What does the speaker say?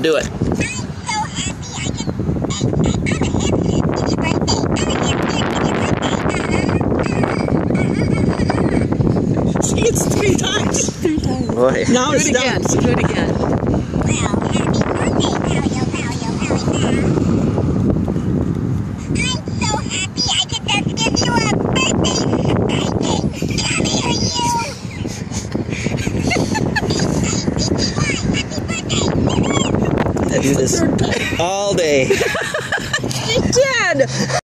on, do it. See, it's three times. Three times. Boy. Now Do it again. Do it again. I do this all day. He did.